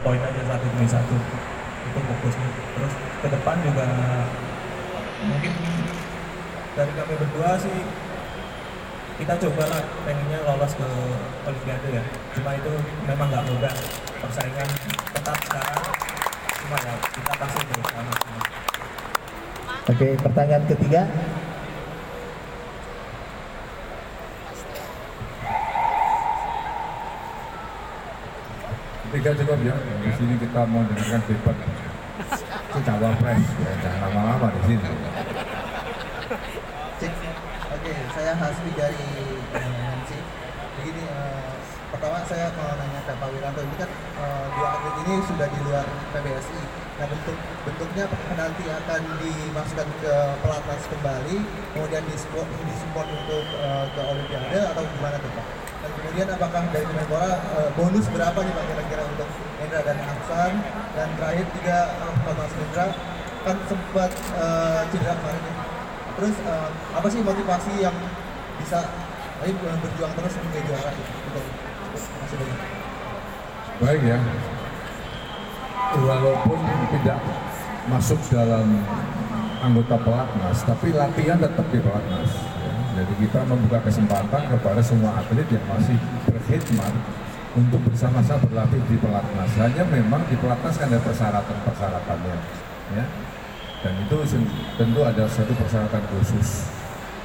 poin aja satu demi satu. Itu fokusnya. Terus ke depan juga mungkin dari kami berdua sih kita coba lah pengennya lolos ke Olimpiade ya. Cuma itu memang nggak mudah. Persaingan ketat sekarang cuma ya kita pasti berusaha Oke, pertanyaan ketiga. Tiga cukup ya. Di sini kita mau dengarkan debat cawapres ya, jangan lama-lama di sini. Cik, oke, saya Hasbi dari Nancy. Begini, eh, pertama saya mau nanya ke Pak Wiranto, ini kan eh, dua atlet ini sudah di luar PBSI. Nah bentuk bentuknya nanti akan dimasukkan ke pelatnas kembali, kemudian disupport, disupport untuk eh, ke Olimpiade atau gimana tuh Pak? Kemudian apakah dari Kemenpora eh, bonus berapa nih Pak kira-kira untuk Indra dan Aksan? Dan terakhir juga eh, Pak Mas Indra kan sempat eh, cedera kemarin ya. Terus apa sih motivasi yang bisa ayo berjuang terus menjadi juara? Gitu. Masih banyak. Baik ya. Walaupun tidak masuk dalam anggota pelatnas, tapi latihan tetap di pelatnas. Jadi kita membuka kesempatan kepada semua atlet yang masih berkhidmat untuk bersama-sama berlatih di pelatnas. Hanya memang di pelatnas kan ada persyaratan-persyaratannya, ya. Dan itu tentu ada satu persyaratan khusus.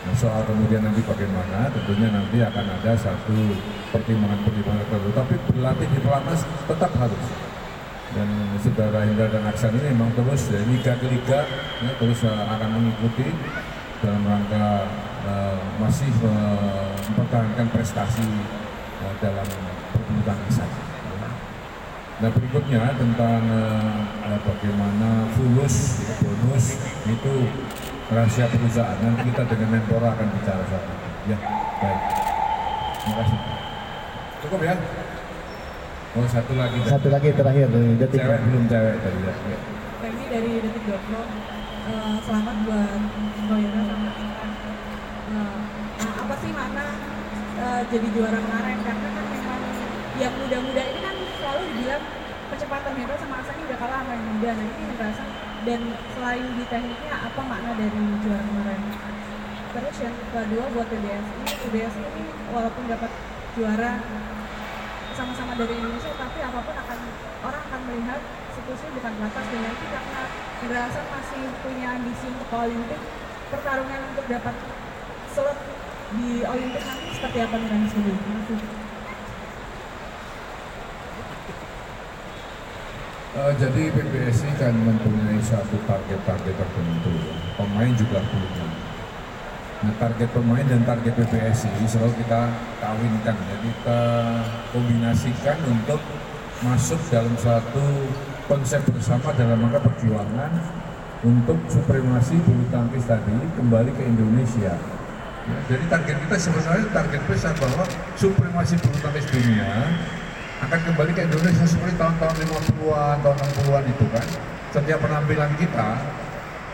Nah, soal kemudian nanti bagaimana, tentunya nanti akan ada satu pertimbangan-pertimbangan tertentu. Tapi berlatih di pelatnas tetap harus. Dan saudara Indra dan Aksan ini memang terus ya, liga ke liga ya, terus uh, akan mengikuti dalam rangka uh, masih uh, mempertahankan prestasi uh, dalam tangkisan. ya. Nah berikutnya tentang uh, uh, bagaimana fulus, ya, bonus itu rahasia perusahaan. Nanti kita dengan Menpora akan bicara soal itu. Ya, baik. Terima kasih. Cukup ya? Oh satu lagi. Satu lagi terakhir dari detik. Cewek belum cewek tadi ya. Ya. Femi dari detik.com Eh, selamat buat Royana sama Intan Eh, nah, apa sih makna eh, jadi juara kemarin karena kan memang yang muda-muda ini kan selalu dibilang kecepatan Hendra sama ini udah kalah sama yang muda. Nah ini merasa dan selain di tekniknya apa makna dari juara kemarin? Terus yang kedua buat PBSI PBSI ini walaupun dapat juara sama-sama dari Indonesia tapi apa pun akan orang akan melihat situasi bukan batas. Dan itu karena Hasan masih punya ambisi untuk Olimpik pertarungan untuk dapat slot di Olimpik nanti seperti apa nih Terima kasih. Eh, jadi PBSI kan mempunyai satu target-target tertentu. Pemain juga punya. Nah target pemain dan target PBSI selalu kita kawinkan, jadi kita kombinasikan untuk masuk dalam satu konsep bersama dalam rangka perjuangan untuk supremasi bulu tangkis tadi kembali ke Indonesia. Jadi target kita sebenarnya target besar bahwa supremasi bulu tangkis dunia akan kembali ke Indonesia seperti tahun-tahun 50-an, tahun 60-an itu kan. Setiap penampilan kita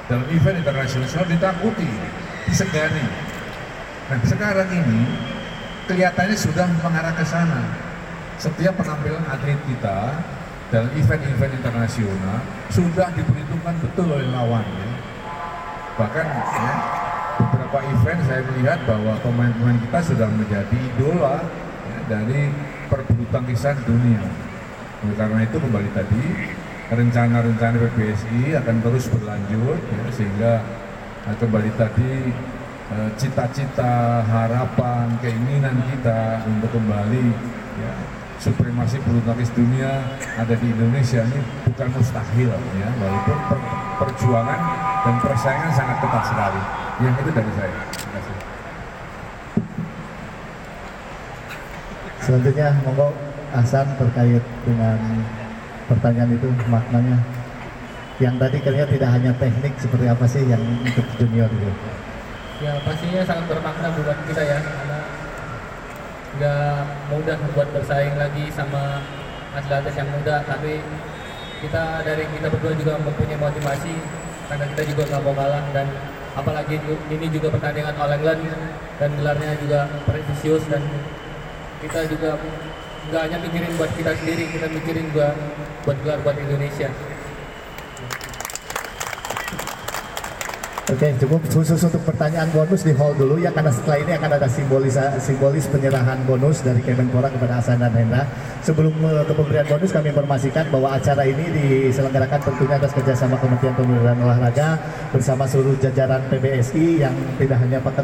dalam event internasional ditakuti, disegani. Nah sekarang ini kelihatannya sudah mengarah ke sana. Setiap penampilan atlet kita dalam event-event internasional sudah diperhitungkan betul oleh lawannya. Bahkan ya, beberapa event saya melihat bahwa pemain-pemain kita sudah menjadi idola ya, dari perbulu tangkisan dunia. Oleh karena itu kembali tadi rencana-rencana PBSI akan terus berlanjut ya, sehingga eh, kembali tadi eh, cita-cita, harapan, keinginan kita untuk kembali ya, supremasi bulu tangkis dunia ada di Indonesia ini bukan mustahil ya walaupun per- perjuangan dan persaingan sangat ketat sekali. Yang itu dari saya. Terima kasih. Selanjutnya monggo Hasan terkait dengan pertanyaan itu maknanya. Yang tadi kayaknya tidak hanya teknik seperti apa sih yang untuk junior itu. Ya pastinya sangat bermakna buat kita ya karena nggak mudah buat bersaing lagi sama atlet yang muda tapi kita dari kita berdua juga mempunyai motivasi karena kita juga nggak mau kalah dan apalagi ini juga pertandingan All England dan gelarnya juga prestisius dan kita juga nggak hanya mikirin buat kita sendiri kita mikirin buat buat gelar buat Indonesia Oke, cukup khusus untuk pertanyaan bonus di hall dulu ya karena setelah ini akan ada simbolis simbolis penyerahan bonus dari Kemenpora kepada Hasan dan Hendra. Sebelum eh, ke pemberian bonus kami informasikan bahwa acara ini diselenggarakan tentunya atas kerjasama Kementerian Pemuda dan Olahraga bersama seluruh jajaran PBSI yang tidak hanya pekerja